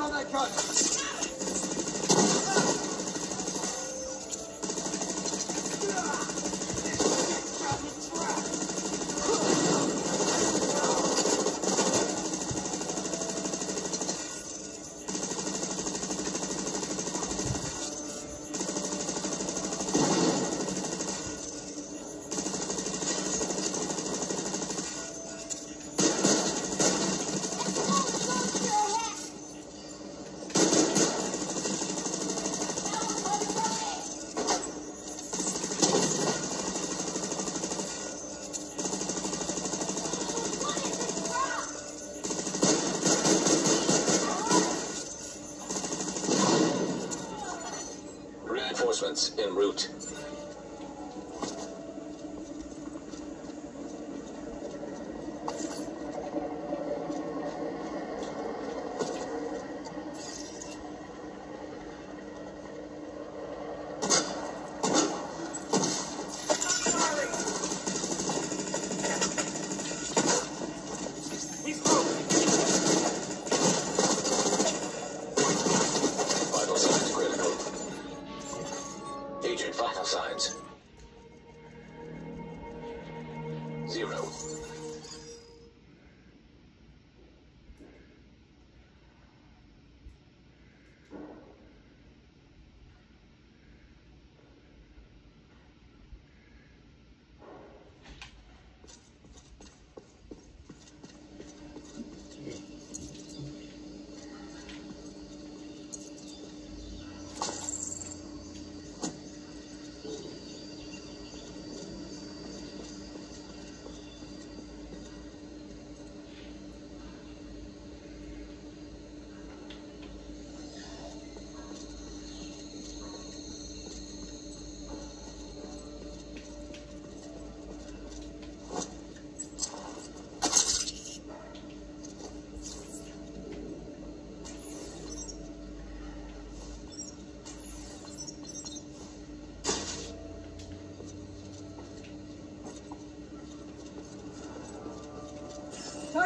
On that gun. Reinforcements en route.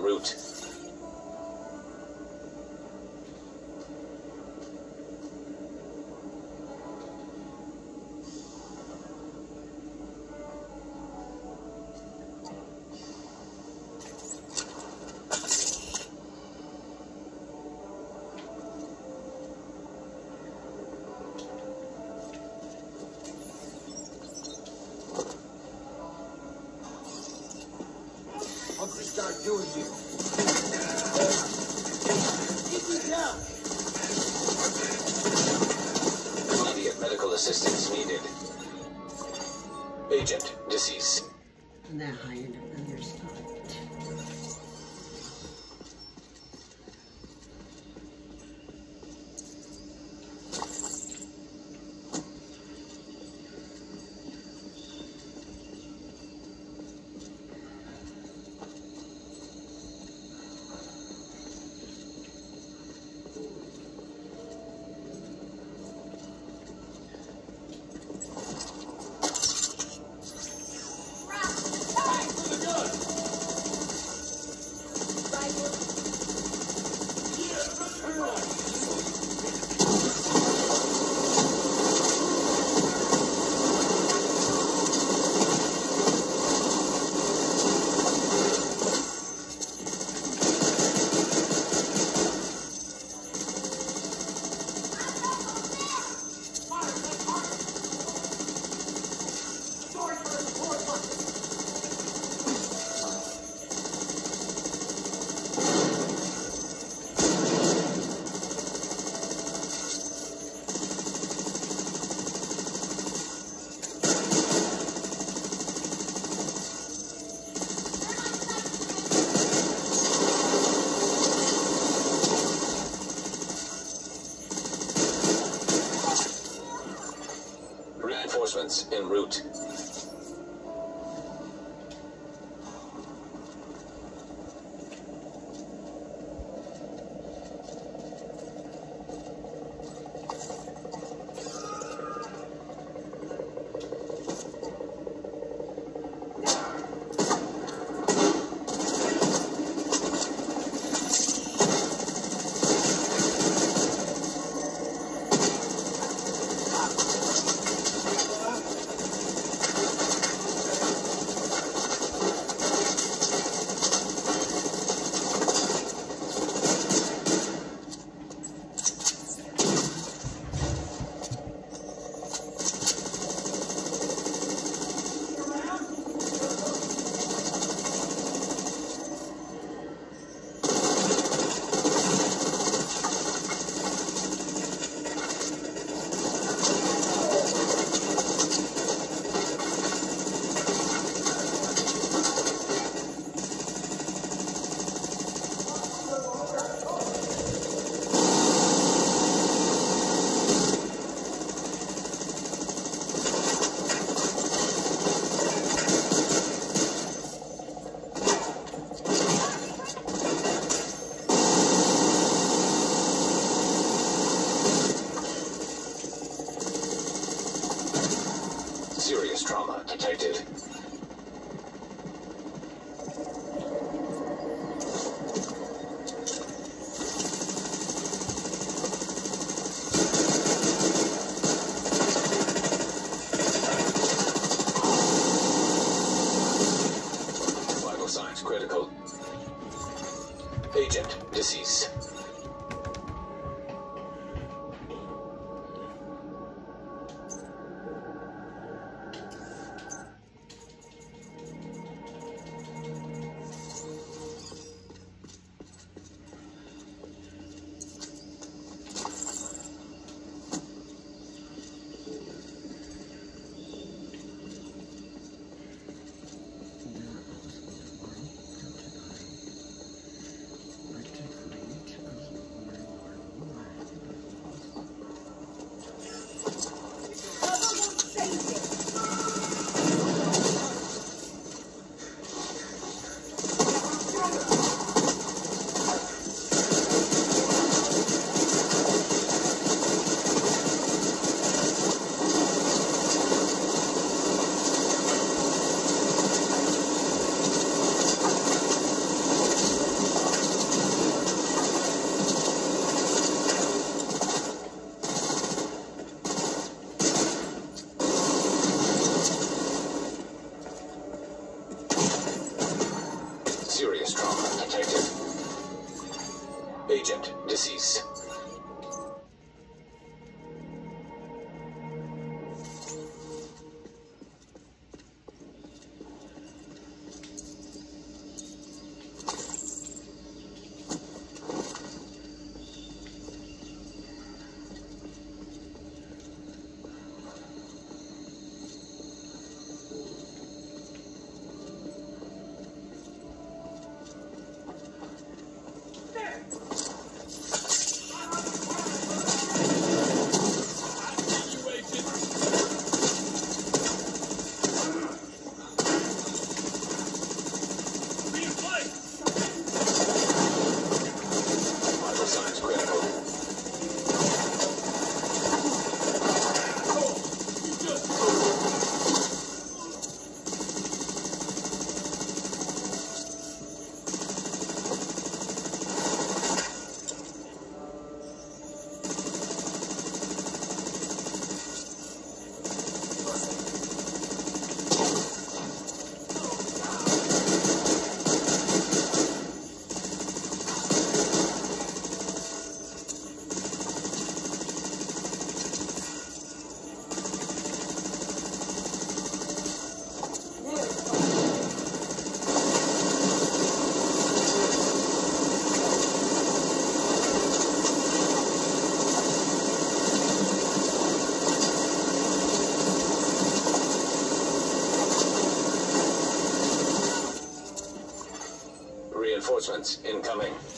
route. Reinforcements en route. Serious trauma detected. Vital signs critical. Agent deceased. disease. Incoming.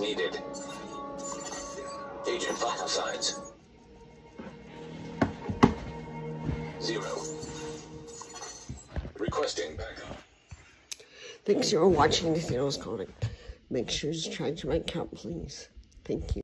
Needed. Agent vital signs zero. Requesting backup. Thanks for watching the Theros Comic. Make sure to subscribe to my account, please. Thank you.